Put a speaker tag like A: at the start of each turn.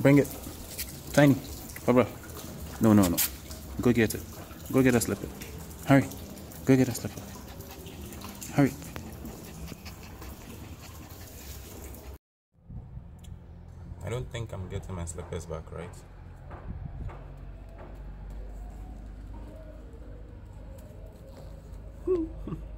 A: Bring it. Tiny. Barbara. No, no, no. Go get it. Go get a slipper. Hurry. Go get a slipper. Hurry. I don't think I'm getting my slippers back, right?